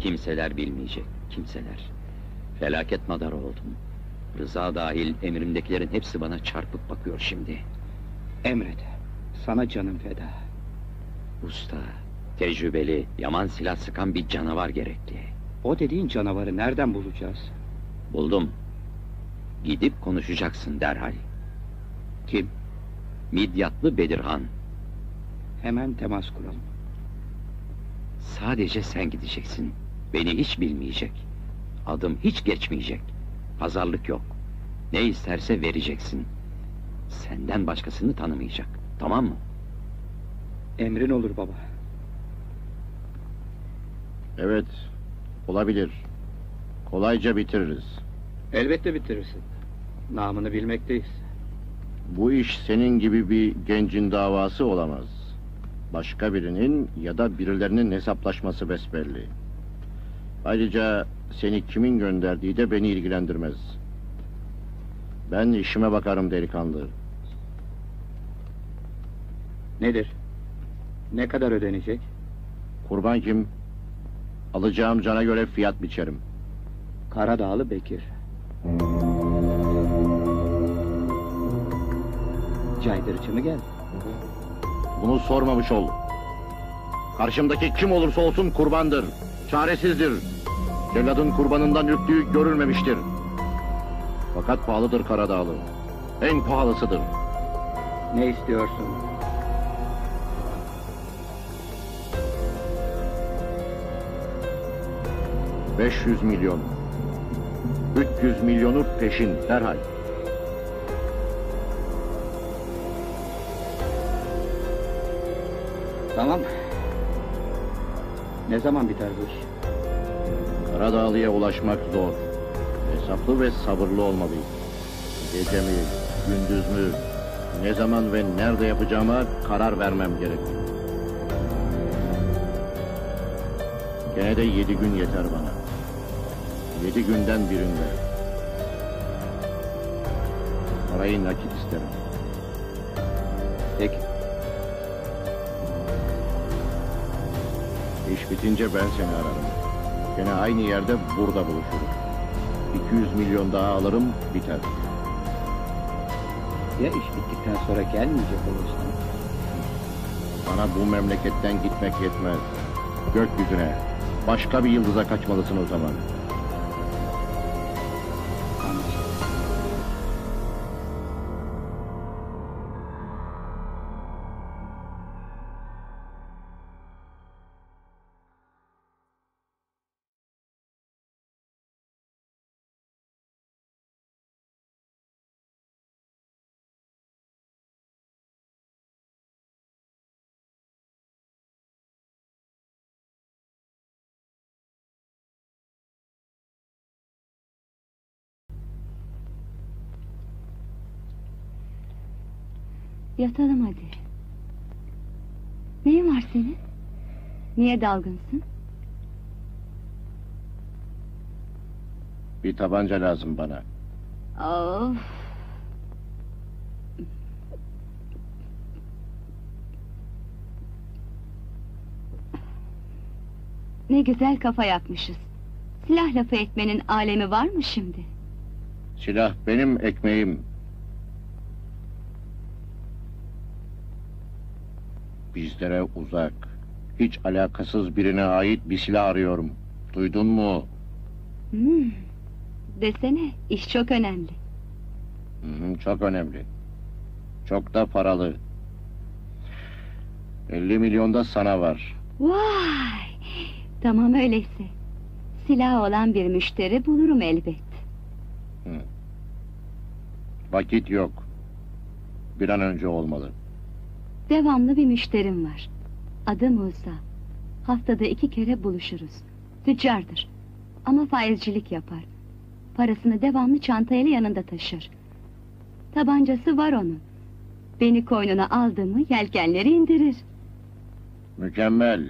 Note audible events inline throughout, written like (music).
Kimseler bilmeyecek, kimseler. Felaket madar oldum. Rıza dahil emrimdekilerin hepsi bana çarpıp bakıyor şimdi. Emret. Sana canım feda. Usta, tecrübeli, yaman silah sıkan bir canavar gerekli. O dediğin canavarı nereden bulacağız? Buldum. Gidip konuşacaksın derhal. Kim? Midyatlı Bedirhan. Hemen temas kuralım. Sadece sen gideceksin. Beni hiç bilmeyecek. Adım hiç geçmeyecek. Pazarlık yok. Ne isterse vereceksin. Senden başkasını tanımayacak. Tamam mı? Emrin olur baba. Evet, olabilir. Kolayca bitiririz. Elbette bitirirsin. Namını bilmekteyiz. Bu iş senin gibi bir gencin davası olamaz. Başka birinin ya da birilerinin hesaplaşması besbelli. Ayrıca seni kimin gönderdiği de beni ilgilendirmez. Ben işime bakarım delikanlı. Nedir? Ne kadar ödenecek? Kurban kim? Alacağım cana göre fiyat biçerim. Karadağlı Bekir. Caydırıcı mı geldi? Bunu sormamış ol. Karşımdaki kim olursa olsun kurbandır. Çaresizdir. Celladın kurbanından ürktüğü görülmemiştir. Fakat pahalıdır Karadağlı. En pahalısıdır. Ne istiyorsun? ...500 milyon. 300 milyonu peşin derhal. Tamam. Ne zaman biter bu iş? Karadağlı'ya ulaşmak zor. Hesaplı ve sabırlı olmalıyız. Gece mi, gündüz mü, ne zaman ve nerede yapacağıma karar vermem gerek. Gene de yedi gün yeter bana. Yedi günden birinde. Parayı nakit isterim. Peki. İş bitince ben seni ararım. Gene aynı yerde burada buluşuruz. 200 milyon daha alırım, biter. Ya iş bittikten sonra gelmeyecek olursan? Bana bu memleketten gitmek yetmez. Gökyüzüne, başka bir yıldıza kaçmalısın o zaman. Yatalım hadi. Neyin var senin? Niye dalgınsın? Bir tabanca lazım bana. Of. Ne güzel kafa yapmışız. Silah lafı etmenin alemi var mı şimdi? Silah benim ekmeğim. Bizlere uzak, hiç alakasız birine ait bir silah arıyorum. Duydun mu? Hmm. Desene, iş çok önemli. Hı hı, çok önemli. Çok da paralı. 50 milyon da sana var. Vay! Tamam öyleyse. Silah olan bir müşteri bulurum elbet. Vakit yok. Bir an önce olmalı. Devamlı bir müşterim var. Adı Musa. Haftada iki kere buluşuruz. Tüccardır. Ama faizcilik yapar. Parasını devamlı çantayla yanında taşır. Tabancası var onun. Beni koynuna aldı mı yelkenleri indirir. Mükemmel.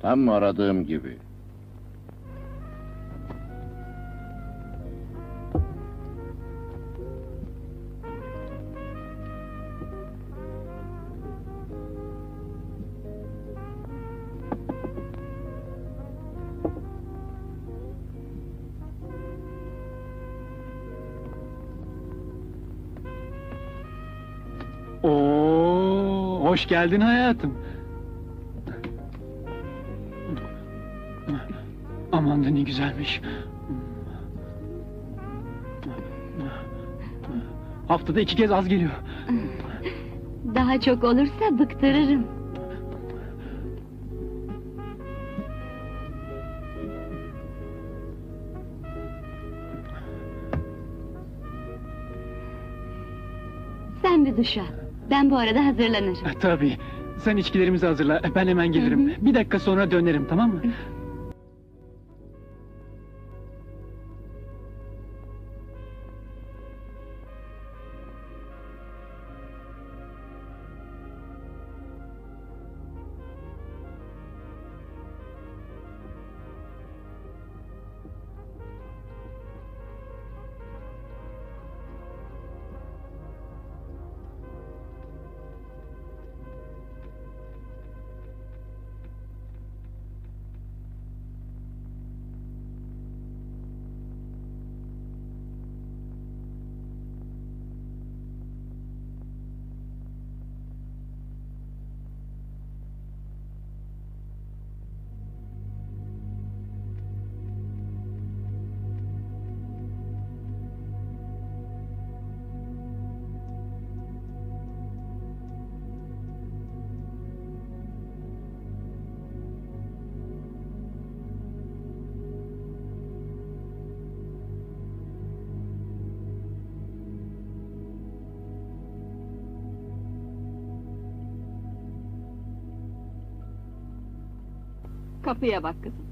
Tam aradığım gibi. Hoş geldin hayatım. Aman da ne güzelmiş. Haftada iki kez az geliyor. Daha çok olursa bıktırırım. Sen bir duşa. Ben bu arada hazırlanırım. Eh, Tabii. Sen içkilerimizi hazırla. Ben hemen gelirim. Bir dakika sonra dönerim tamam mı? Kapıya bak kızım.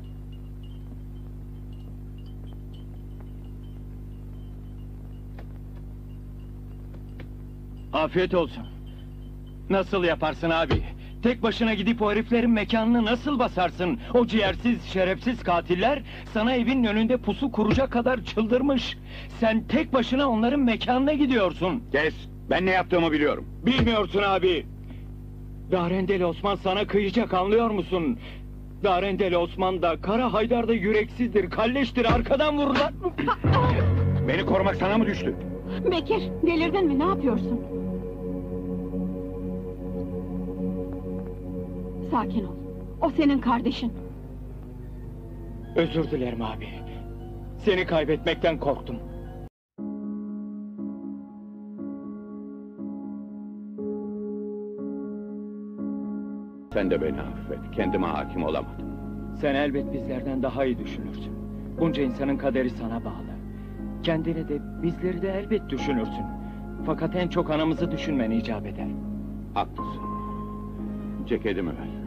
Afiyet olsun. Nasıl yaparsın abi? Tek başına gidip o heriflerin mekanını nasıl basarsın? O ciğersiz, şerefsiz katiller sana evin önünde pusu kuracak kadar çıldırmış. Sen tek başına onların mekanına gidiyorsun. Kes. Ben ne yaptığımı biliyorum. Bilmiyorsun abi. Darendeli Osman sana kıyacak anlıyor musun? Darendeli Osman da Kara Haydar da yüreksizdir, kalleştir, arkadan vururlar. Beni korumak sana mı düştü? Bekir, delirdin mi? Ne yapıyorsun? Sakin ol. O senin kardeşin. Özür dilerim abi. Seni kaybetmekten korktum. Sen de beni affet. Kendime hakim olamadım. Sen elbet bizlerden daha iyi düşünürsün. Bunca insanın kaderi sana bağlı. Kendini de bizleri de elbet düşünürsün. Fakat en çok anamızı düşünmen icap eder. Haklısın. Ceketimi ver.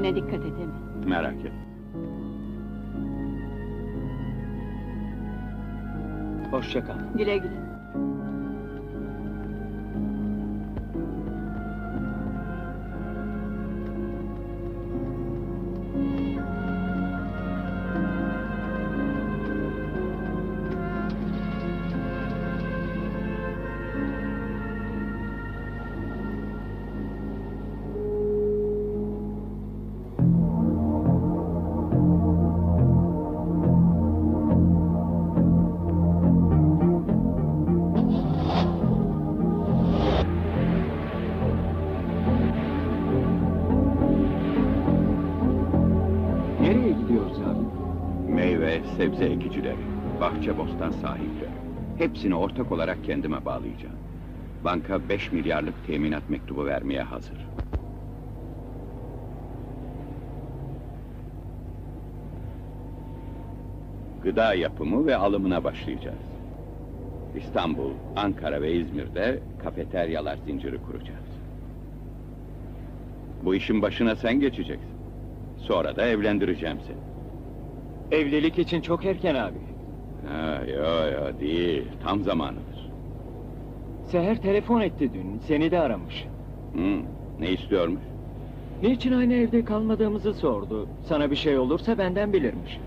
Kendine dikkat et Emin. Merak etme. Hoşça kal. Güle güle. Hepsini ortak olarak kendime bağlayacağım. Banka 5 milyarlık teminat mektubu vermeye hazır. Gıda yapımı ve alımına başlayacağız. İstanbul, Ankara ve İzmir'de kafeteryalar zinciri kuracağız. Bu işin başına sen geçeceksin. Sonra da evlendireceğim seni. Evlilik için çok erken abi. Ha, yo yo değil, tam zamanıdır. Seher telefon etti dün, seni de aramış. Hı, ne istiyormuş? Niçin aynı evde kalmadığımızı sordu. Sana bir şey olursa benden bilirmiş.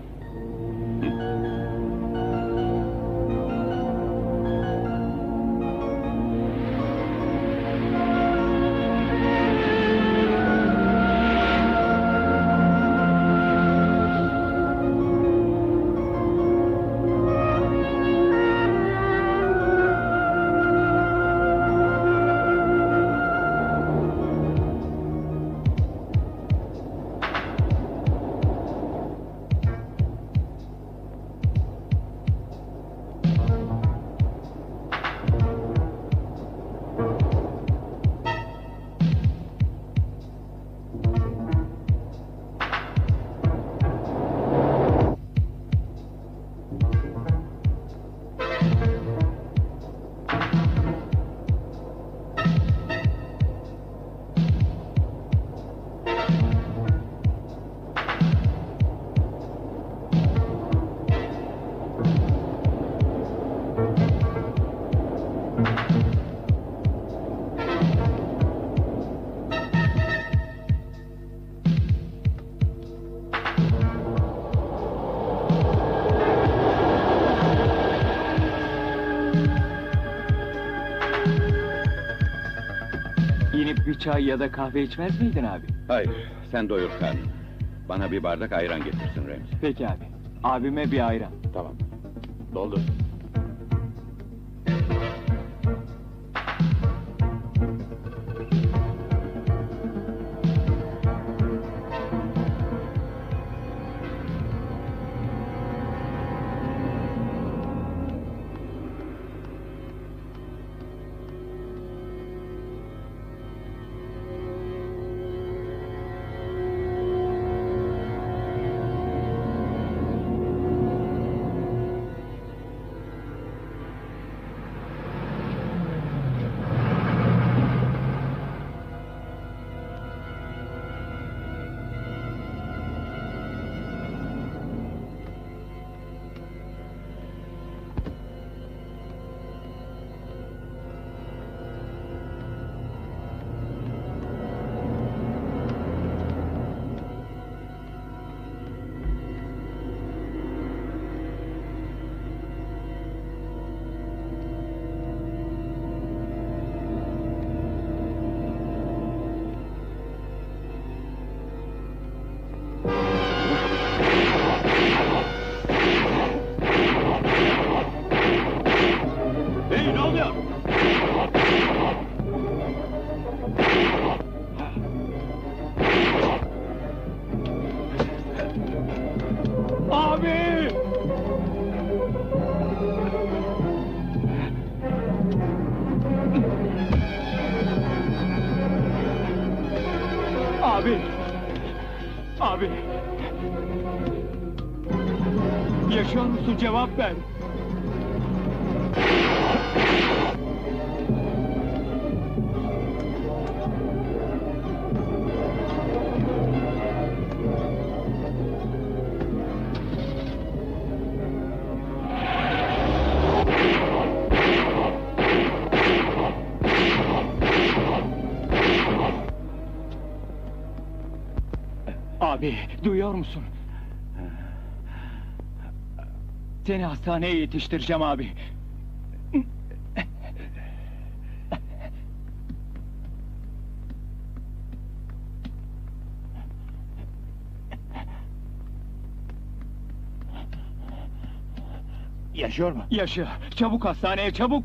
Bir çay ya da kahve içmez miydin abi? Hayır, sen doyur karnını. Bana bir bardak ayran getirsin Remzi. Peki abi. Abime bir ayran. Tamam. Doldur. Abi, duyuyor musun? Seni hastaneye yetiştireceğim abi. Yaşıyor mu? Yaşa, çabuk hastaneye, çabuk!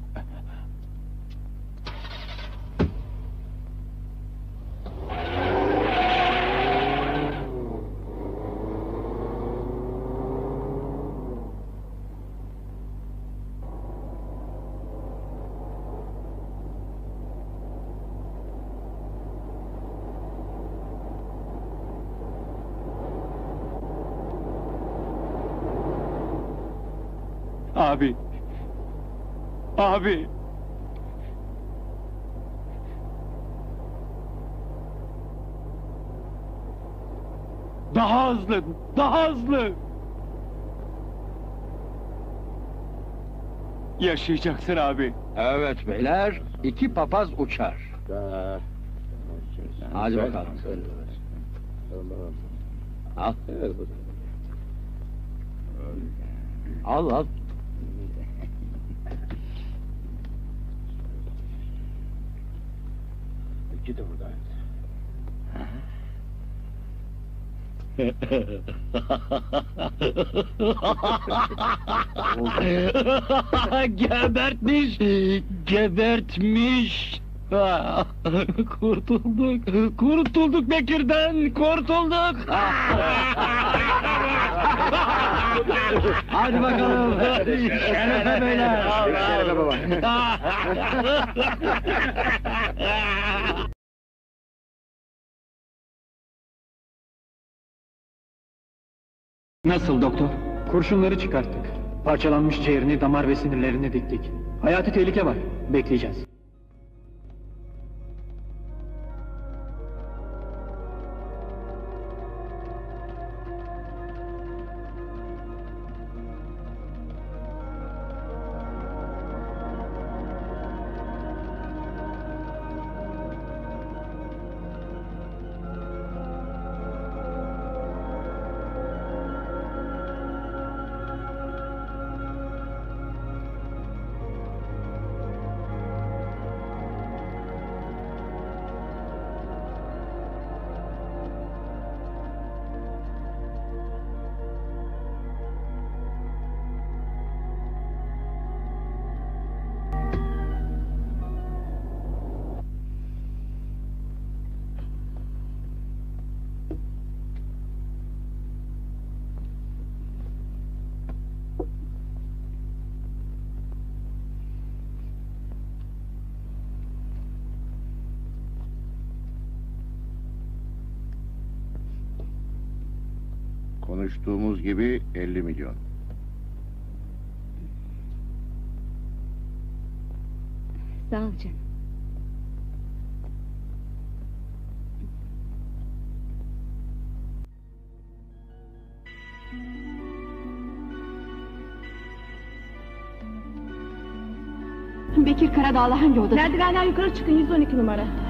Abi. Abi. Daha hızlı, daha hızlı. Yaşayacaksın abi. Evet beyler, iki papaz uçar. Hadi bakalım. Al. Al al. İki de burada. (laughs) gebertmiş, gebertmiş. (laughs) Kurtulduk, kurtulduk Bekir'den, kurtulduk. (laughs) Hadi bakalım. Şerefe beyler. Şerefe baba. Nasıl doktor? Kurşunları çıkarttık. Parçalanmış ciğerini, damar ve sinirlerini diktik. Hayati tehlike var. Bekleyeceğiz. Konuştuğumuz gibi 50 milyon. Sağ ol canım. Bekir Karadağlı hangi odada? Merdivenden yukarı çıkın 112 numara.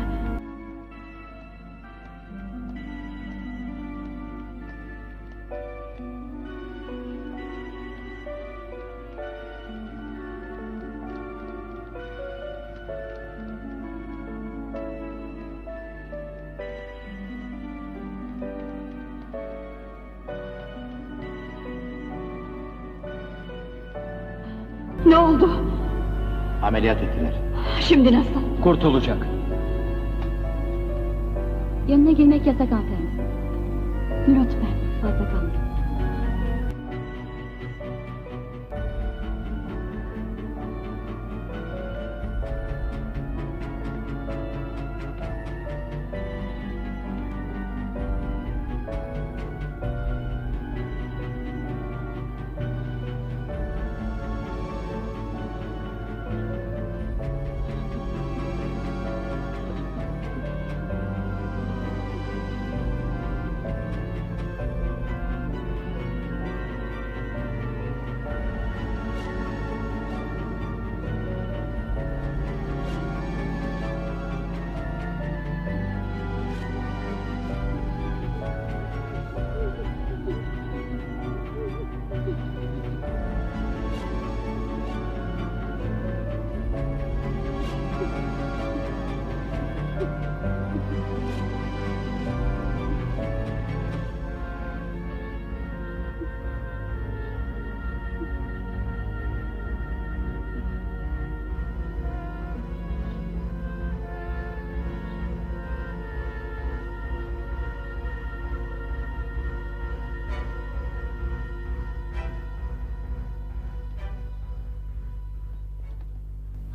Ameliyat ettiler. Şimdi nasıl? Kurtulacak. Yanına girmek yasak hanımefendi. Lütfen fazla kalmayın.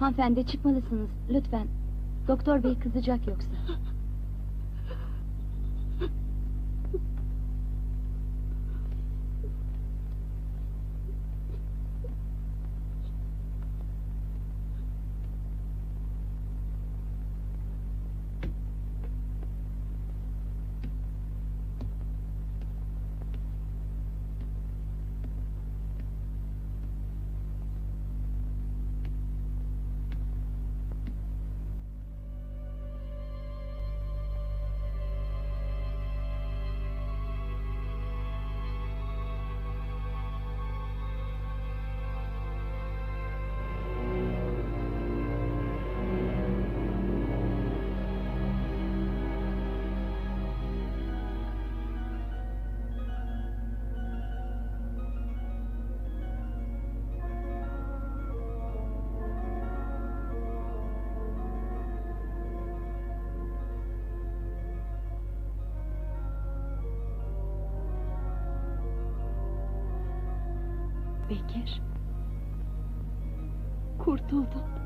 Hanımefendi çıkmalısınız lütfen. Doktor bey kızacak yoksa. (laughs) Bekir. Kurtuldun.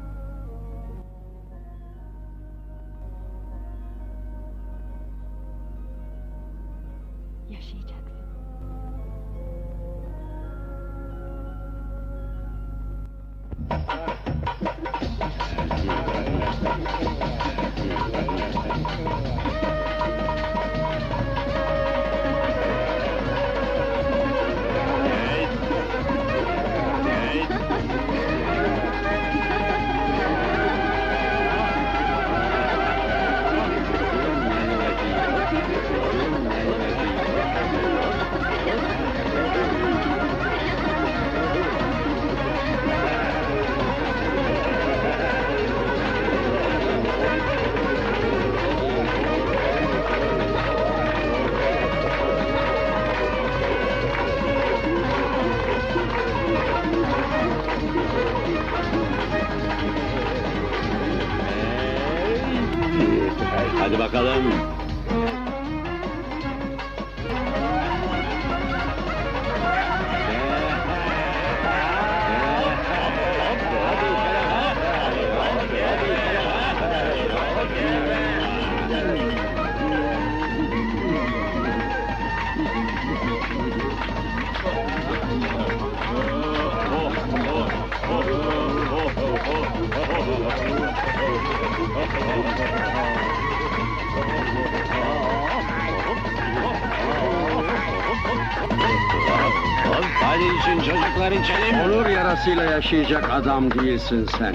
Hadi için çocuklar içelim. Onur yarasıyla yaşayacak adam değilsin sen.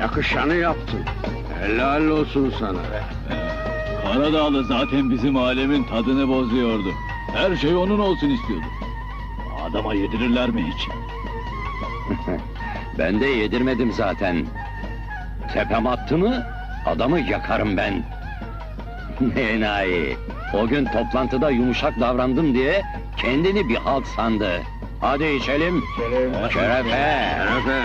Yakışanı yaptın. Helal olsun sana. Karadağlı zaten bizim alemin tadını bozuyordu. Her şey onun olsun istiyordu. Adama yedirirler mi hiç? (laughs) Ben de yedirmedim zaten. Tepem attı mı adamı yakarım ben. (laughs) Enayi. O gün toplantıda yumuşak davrandım diye kendini bir halt sandı. Hadi içelim. Şerefe. Şerefe.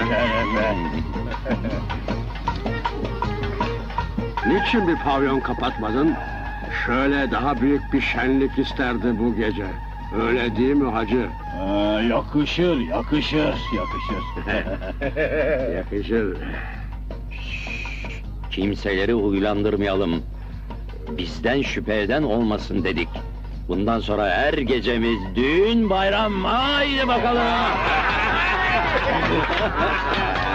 (laughs) Niçin bir pavyon kapatmadın? Şöyle daha büyük bir şenlik isterdi bu gece. Öyle değil mi hacı? Ha, yakışır, yakışır, yakışır. (laughs) Yakışır. Kimseleri huylandırmayalım. Bizden şüphe eden olmasın dedik. Bundan sonra her gecemiz düğün bayram. Haydi bakalım. (laughs)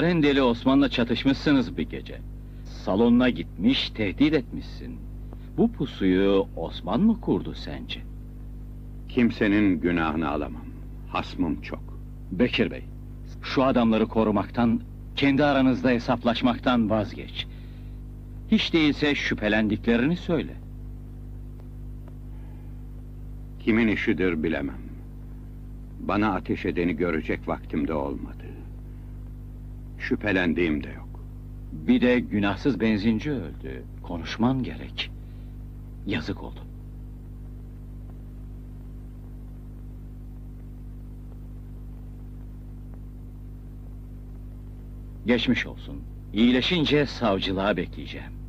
Darendeli Osman'la çatışmışsınız bir gece. Salonuna gitmiş, tehdit etmişsin. Bu pusuyu Osman mı kurdu sence? Kimsenin günahını alamam. Hasmım çok. Bekir Bey, şu adamları korumaktan, kendi aranızda hesaplaşmaktan vazgeç. Hiç değilse şüphelendiklerini söyle. Kimin işidir bilemem. Bana ateş edeni görecek vaktim de olmadı. Şüphelendiğim de yok. Bir de günahsız benzinci öldü. Konuşman gerek. Yazık oldu. Geçmiş olsun. İyileşince savcılığa bekleyeceğim.